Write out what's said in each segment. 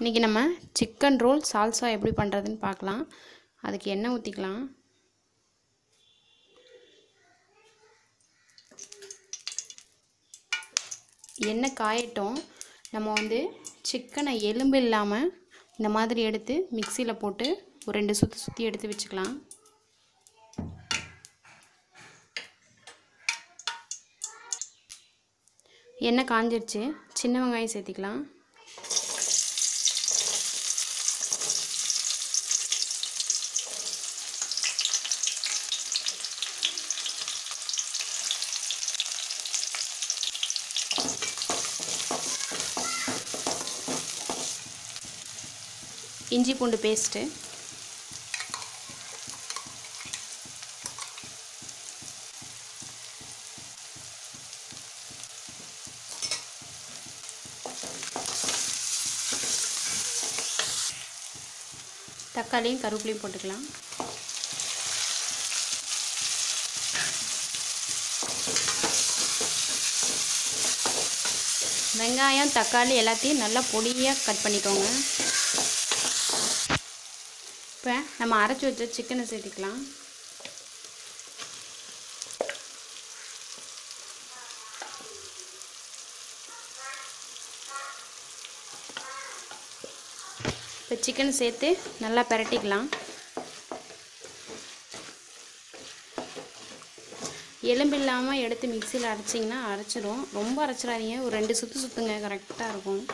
இன்றைக்கி நம்ம chicken roll salsa எப்படி பண்ணுறதுன்னு பார்க்கலாம். அதுக்கு எண்ணெய் ஊற்றிக்கலாம் எண்ணெய் காயட்டும். நம்ம வந்து சிக்கனை எலும்பு இல்லாமல் இந்த மாதிரி எடுத்து மிக்சியில் போட்டு ஒரு ரெண்டு சுற்றி சுற்றி எடுத்து வச்சுக்கலாம். எண்ணெய் காஞ்சிருச்சு. சின்ன வெங்காயம் சேர்த்திக்கலாம். இஞ்சி பூண்டு பேஸ்ட்டு தக்காளியும் கருவேப்பிலையும் போட்டுக்கலாம். வெங்காயம் தக்காளி எல்லாத்தையும் நல்லா பொடியாக கட் பண்ணிக்கோங்க. இப்போ நம்ம அரைச்சி வச்ச சிக்கனை சேர்த்துக்கலாம். இப்போ சிக்கன் சேர்த்து நல்லா பிரட்டிக்கலாம். எலும்பு இல்லாமல் எடுத்து மிக்சியில் அரைச்சிங்கன்னா அரைச்சிடும் ரொம்ப அரைச்சிடாதீங்க. ஒரு ரெண்டு சுற்று சுற்றுங்க கரெக்டாக இருக்கும்.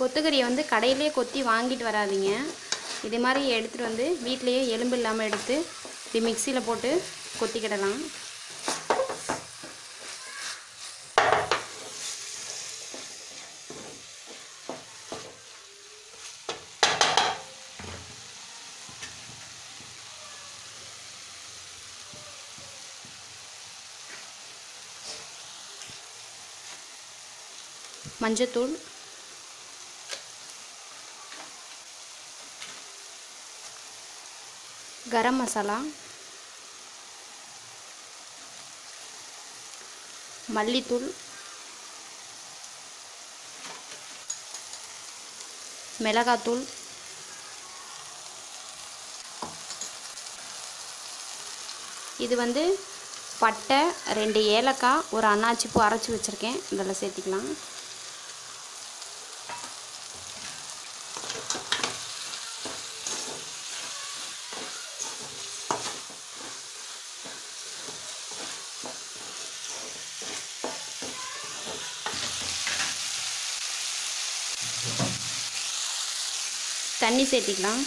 கொத்துக்கறியை வந்து கடையிலே கொத்தி வாங்கிட்டு வராதீங்க. இது மாதிரி எடுத்துகிட்டு வந்து வீட்டிலையே எலும்பு இல்லாமல் எடுத்து இப்படி மிக்சியில் போட்டு கொத்திக்கிடலாம். மஞ்சத்தூள் கரம் மசாலா மல்லித்தூள் மிளகாத்தூள் இது வந்து பட்டை ரெண்டு ஏலக்காய் ஒரு அன்னாச்சிப்பூ அரைச்சி வச்சுருக்கேன். இதில் சேர்த்திக்கலாம். தண்ணி சேர்த்திக்கலாம்.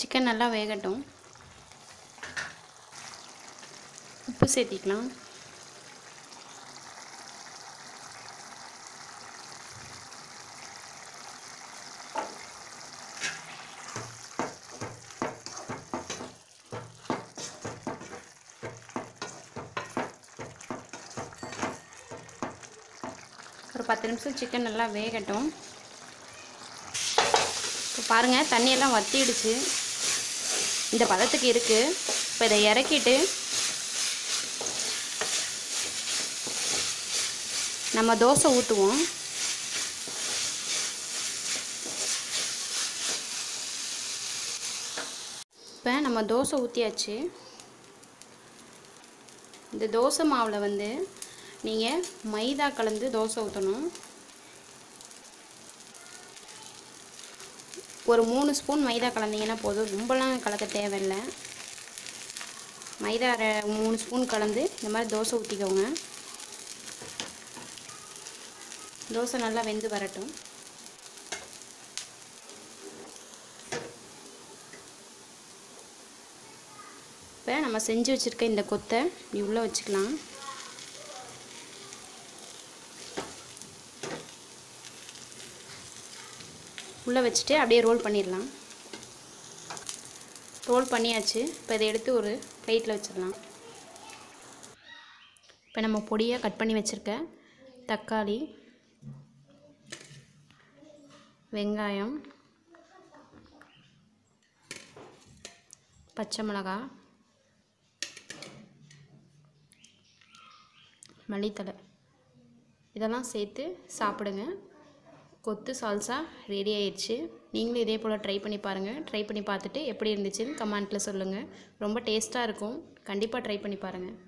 சிக்கன் நல்லா வேகட்டும். உப்பு சேர்த்திக்கலாம். ஒரு பத்து நிமிஷம் சிக்கன் நல்லா வேகட்டும். இப்போ பாருங்கள் தண்ணியெல்லாம் வத்திடுச்சு. இந்த பதத்துக்கு இருக்குது இப்போ இதை இறக்கிட்டு நம்ம தோசை ஊற்றுவோம் இப்போ நம்ம தோசை ஊற்றியாச்சு இந்த தோசை மாவில் வந்து நீங்கள் மைதா கலந்து தோசை ஊற்றணும் ஒரு மூணு ஸ்பூன் மைதா கலந்தீங்கன்னா போதும். ரொம்பலாம் கலக்க தேவையில்லை. மைதா மூணு ஸ்பூன் கலந்து இந்த மாதிரி தோசை ஊற்றிக்கோங்க தோசை நல்லா வெந்து வரட்டும். இப்போ நம்ம செஞ்சு வச்சுருக்க இந்த கொத்தை இப்படி உள்ளே வச்சுக்கலாம். உள்ளே வச்சுட்டு அப்படியே ரோல் பண்ணிடலாம். ரோல் பண்ணியாச்சு. இப்போ இதை எடுத்து ஒரு பிளேட்டில் வச்சிடலாம். இப்போ நம்ம பொடியாக கட் பண்ணி வச்சுருக்க தக்காளி வெங்காயம் பச்சை மிளகா மல்லித்தலை இதெல்லாம் சேர்த்து சாப்பிடுங்க. கொத்து சால்சா ரெடி ஆயிடுச்சு நீங்களும் இதே போல் ட்ரை பண்ணி பாருங்கள் ட்ரை பண்ணி பார்த்துட்டு எப்படி இருந்துச்சுன்னு கமெண்ட்டில் சொல்லுங்கள் ரொம்ப டேஸ்ட்டாக இருக்கும். கண்டிப்பாக ட்ரை பண்ணி பாருங்கள்